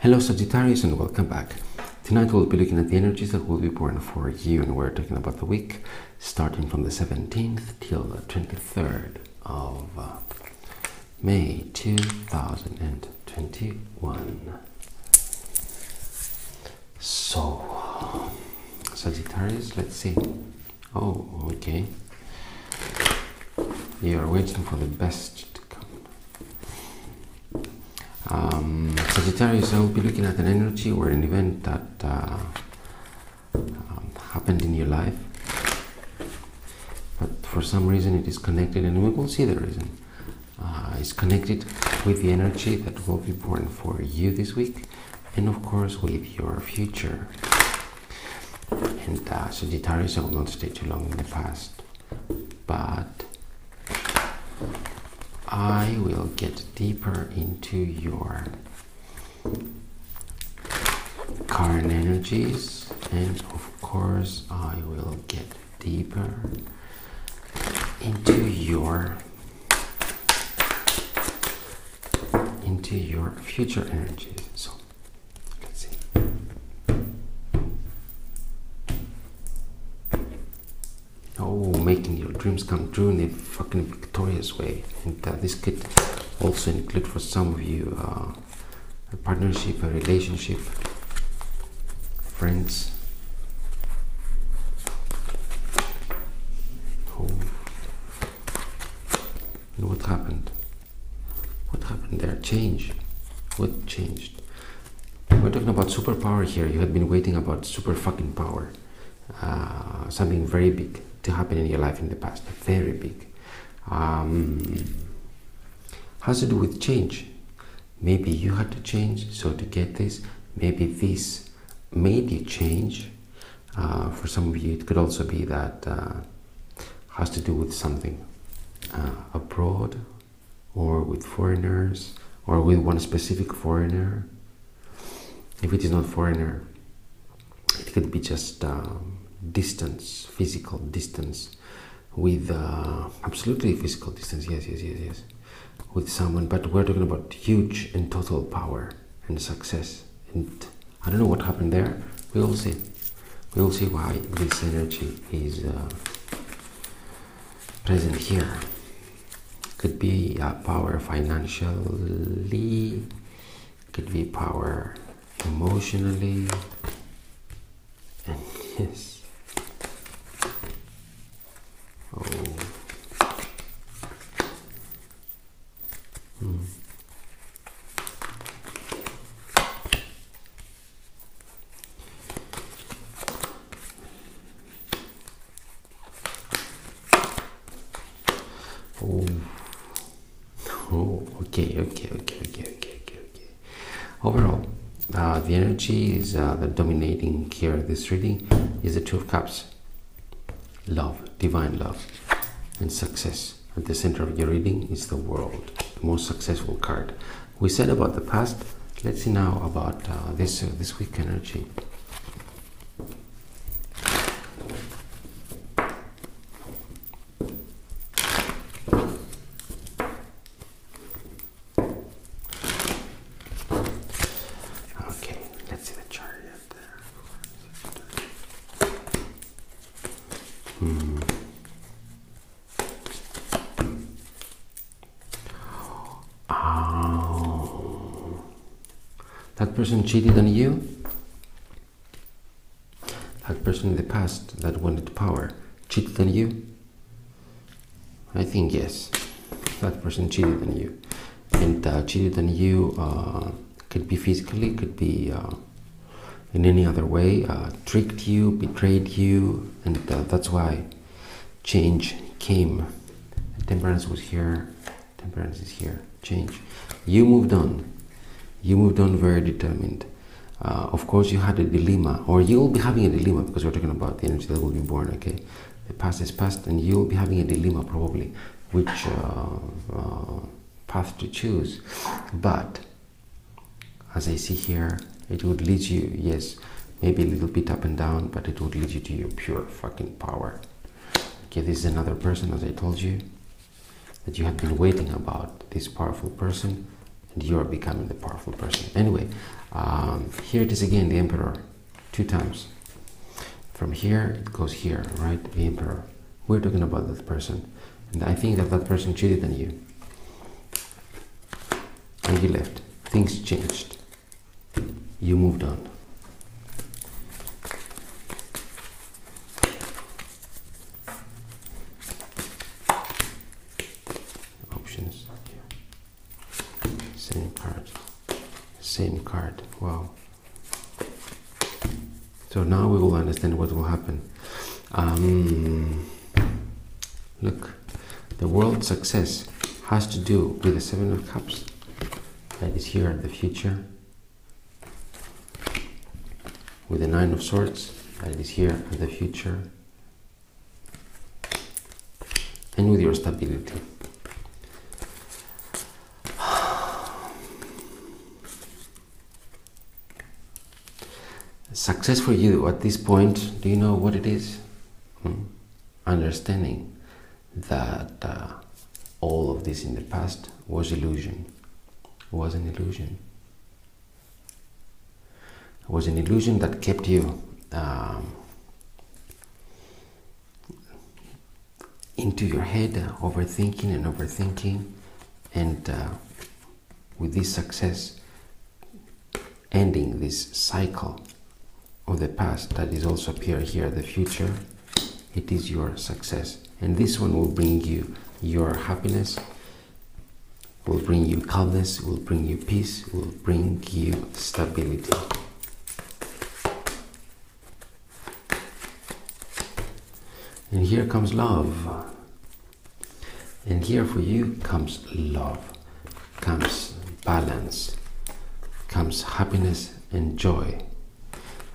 Hello Sagittarius and welcome back. Tonight we'll be looking at the energies that will be born for you and we're talking about the week starting from the 17th till the 23rd of uh, May 2021. So, Sagittarius, let's see. Oh, okay. You are waiting for the best. Um, Sagittarius, I will be looking at an energy or an event that uh, um, happened in your life, but for some reason it is connected, and we will see the reason. Uh, it's connected with the energy that will be born for you this week, and of course with your future. And uh, Sagittarius, I will not stay too long in the past, but I will get deeper into your current energies, and of course, I will get deeper into your into your future energies. So let's see. Oh, making your dreams come true in a fucking victorious way. And uh, this could also include for some of you uh, a partnership, a relationship, friends. Oh. And what happened? What happened there? Change. What changed? We're talking about superpower here. You had been waiting about super fucking power. Uh, something very big to happen in your life in the past. Very big. Um, has to do with change. Maybe you had to change, so to get this, maybe this made you change. Uh, for some of you, it could also be that uh, has to do with something uh, abroad, or with foreigners, or with one specific foreigner. If it is not foreigner, it could be just um, distance, physical distance, with uh, absolutely physical distance. Yes, yes, yes, yes with someone, but we're talking about huge and total power and success. And I don't know what happened there. We will see. We will see why this energy is uh, present here. Could be uh, power financially, could be power emotionally, and yes. Oh. Hmm. Oh. Oh, okay, okay, okay, okay, okay, okay, okay. Overall, uh, the energy is uh, the dominating here. This reading is the Two of Cups. Love, divine love, and success. At the center of your reading is the world the most successful card. We said about the past. Let's see now about uh, this uh, this week energy. Okay, let's see the chariot there. Hmm. That person cheated on you? That person in the past that wanted power cheated on you? I think yes. That person cheated on you. And uh, cheated on you uh, could be physically, could be uh, in any other way, uh, tricked you, betrayed you, and uh, that's why change came. Temperance was here, temperance is here, change. You moved on. You moved on very determined. Uh, of course, you had a dilemma, or you will be having a dilemma because we're talking about the energy that will be born, okay? The past is past, and you will be having a dilemma probably which uh, uh, path to choose. But as I see here, it would lead you, yes, maybe a little bit up and down, but it would lead you to your pure fucking power. Okay, this is another person, as I told you, that you have been waiting about this powerful person, and you are becoming the powerful person. Anyway, Um, here it is again, the emperor, two times. From here it goes here, right? The emperor. We're talking about that person, and I think that that person cheated on you, and you left. Things changed. You moved on. Options. Same card. Same card. Wow. So now we will understand what will happen. Um, look, the world success has to do with the Seven of Cups. That is here, the future. With the Nine of Swords, that is here, in the future. And with your stability. Success for you at this point, do you know what it is? Hmm? Understanding that uh, all of this in the past was illusion, was an illusion. Was an illusion that kept you um, into your head, uh, overthinking and overthinking, and uh, with this success, ending this cycle of the past that is also appear here, the future, it is your success. And this one will bring you your happiness, will bring you calmness, will bring you peace, will bring you stability. And here comes love. And here for you comes love, comes balance, comes happiness and joy.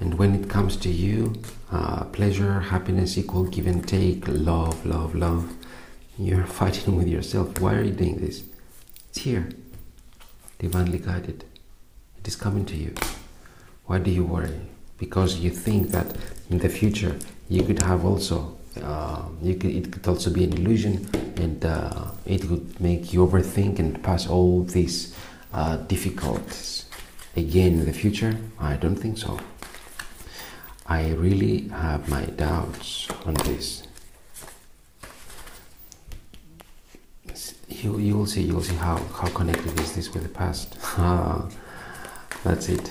And when it comes to you, uh, pleasure, happiness, equal give and take, love, love, love, you're fighting with yourself. Why are you doing this? It's here, divinely guided. It is coming to you. Why do you worry? Because you think that in the future you could have also, uh, could, it could also be an illusion and uh, it could make you overthink and pass all these uh, difficulties again in the future. I don't think so. I really have my doubts on this. You, you will see, you will see how, how connected is this with the past. That's it.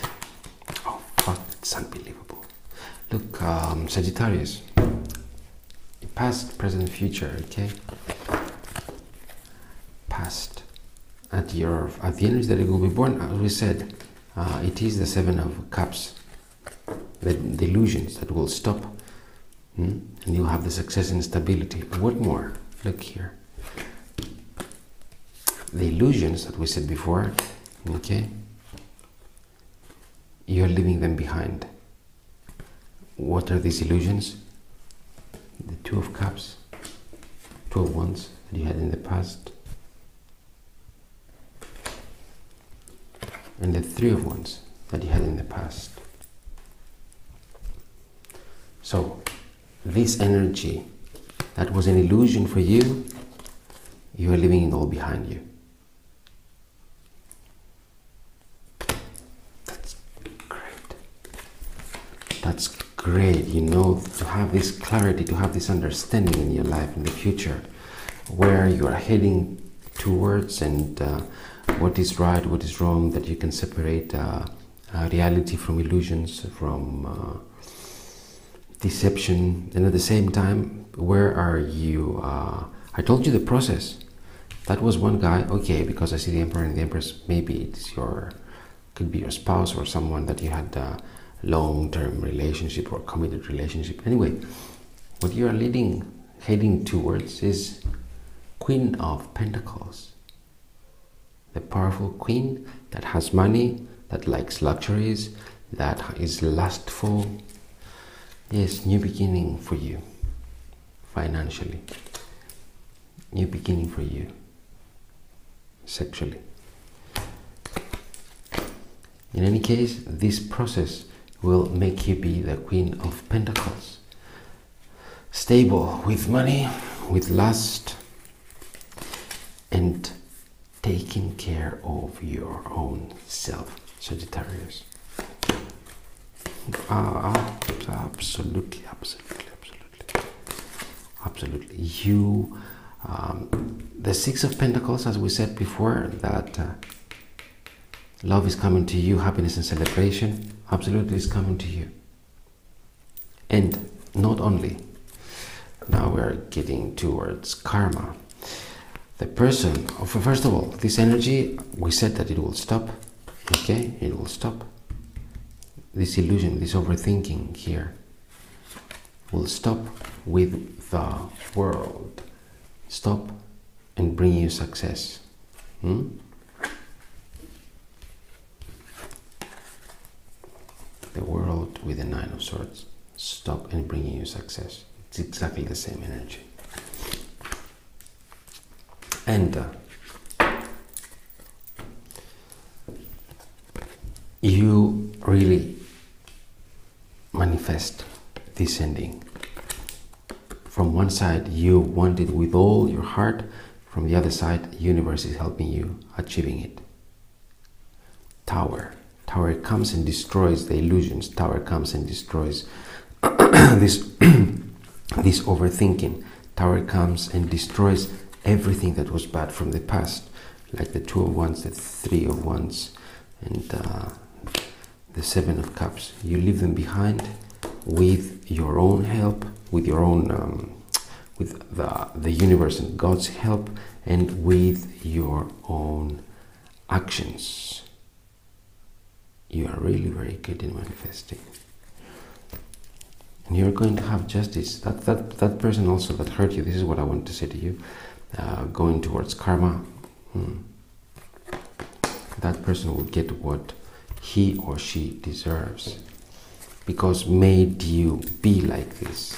Oh, fuck, it's unbelievable. Look, um, Sagittarius. Past, present, future, okay? Past. At your, at the energy that you will be born, as we said, uh, it is the Seven of Cups the, the illusions that will stop hmm? and you'll have the success and stability. What more? Look here. The illusions that we said before, okay, you're leaving them behind. What are these illusions? The Two of Cups, Two of Wands that you had in the past, and the Three of Wands that you had in the past. So, this energy that was an illusion for you, you are leaving it all behind you. That's great. That's great, you know, to have this clarity, to have this understanding in your life in the future, where you are heading towards and uh, what is right, what is wrong, that you can separate uh, uh, reality from illusions, from uh, deception, and at the same time, where are you? Uh, I told you the process. That was one guy. Okay, because I see the emperor and the empress. Maybe it's your, could be your spouse or someone that you had long-term relationship or committed relationship. Anyway, what you are leading, heading towards is Queen of Pentacles. The powerful queen that has money, that likes luxuries, that is lustful, Yes, new beginning for you financially, new beginning for you sexually. In any case, this process will make you be the Queen of Pentacles. Stable with money, with lust, and taking care of your own self. Sagittarius. Ah, absolutely, absolutely, absolutely, absolutely. You, um, the Six of Pentacles, as we said before, that uh, love is coming to you, happiness and celebration, absolutely is coming to you. And not only, now we're getting towards karma. The person, first of all, this energy, we said that it will stop, okay? It will stop. This illusion, this overthinking here will stop with the world. Stop and bring you success. Hmm? The world with the Nine of Swords stop and bring you success. It's exactly the same energy. And uh, you really manifest this ending. From one side, you want it with all your heart. From the other side, universe is helping you achieving it. Tower. Tower comes and destroys the illusions. Tower comes and destroys this this overthinking. Tower comes and destroys everything that was bad from the past like the two of wands the three of wands and uh, the seven of cups. You leave them behind with your own help with your own um, with the, the universe and god's help and with your own actions you are really very good in manifesting and you're going to have justice. That that that person also that hurt you. This is what I want to say to you. Uh, going towards karma. Hmm. That person will get what he or she deserves because made you be like this.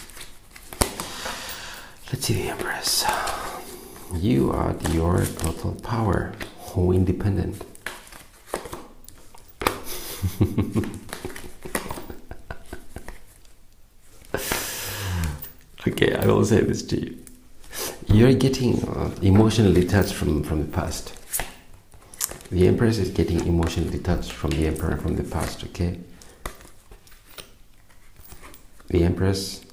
Let's see the Empress. You are your total power, whole independent. Okay, I will say this to you. You're getting uh, emotionally detached from, from the past. The Empress is getting emotionally detached from the Emperor from the past, okay? The Empress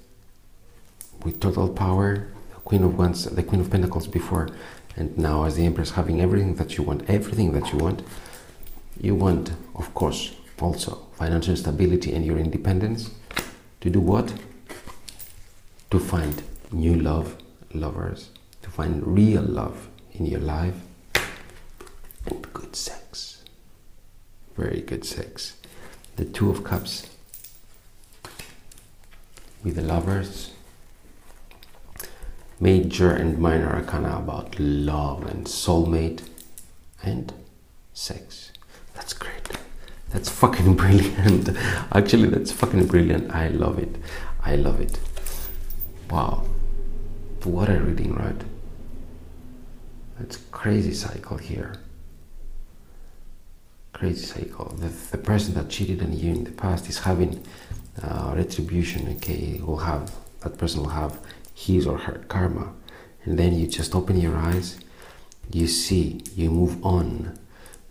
with total power, the Queen of Wands, the Queen of Pentacles before, and now as the Empress having everything that you want, everything that you want, you want, of course, also financial stability and your independence. To do what? to find new love, lovers, to find real love in your life, and good sex. Very good sex. The Two of Cups with the lovers. Major and minor arcana about love and soulmate and sex. That's fucking brilliant. Actually, that's fucking brilliant. I love it. I love it. Wow, what a reading, right? It's crazy cycle here. Crazy cycle. The, the person that cheated on you in the past is having uh, retribution. Okay, will have that person will have his or her karma, and then you just open your eyes, you see, you move on,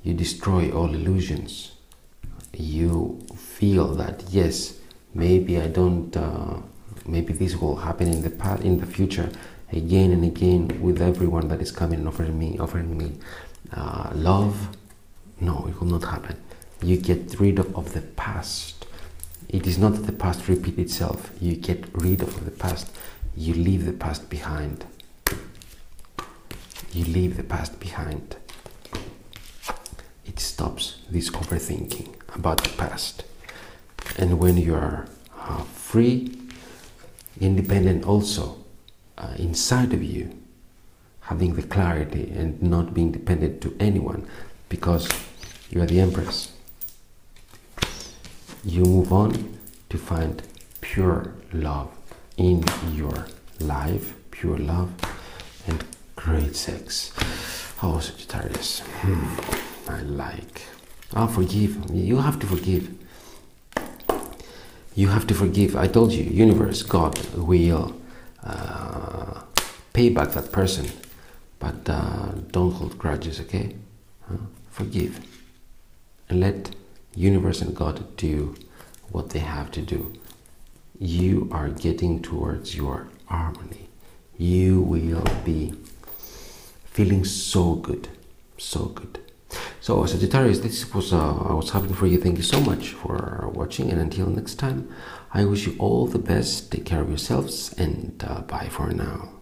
you destroy all illusions. You feel that yes, maybe I don't. Uh, maybe this will happen in the past, in the future, again and again with everyone that is coming and offering me, offering me uh, love. No, it will not happen. You get rid of, of the past. It is not that the past repeat itself. You get rid of the past. You leave the past behind. You leave the past behind. It stops this overthinking about the past. And when you are uh, free independent also uh, inside of you, having the clarity and not being dependent to anyone because you are the Empress. You move on to find pure love in your life, pure love and great sex. Oh, Sagittarius, hmm, I like. I'll forgive. You have to forgive you have to forgive. I told you, universe, God will uh, pay back that person, but uh, don't hold grudges, okay? Forgive and let universe and God do what they have to do. You are getting towards your harmony. You will be feeling so good, so good. So Sagittarius, this was uh, I was having for you. Thank you so much for watching, and until next time, I wish you all the best. Take care of yourselves, and uh, bye for now.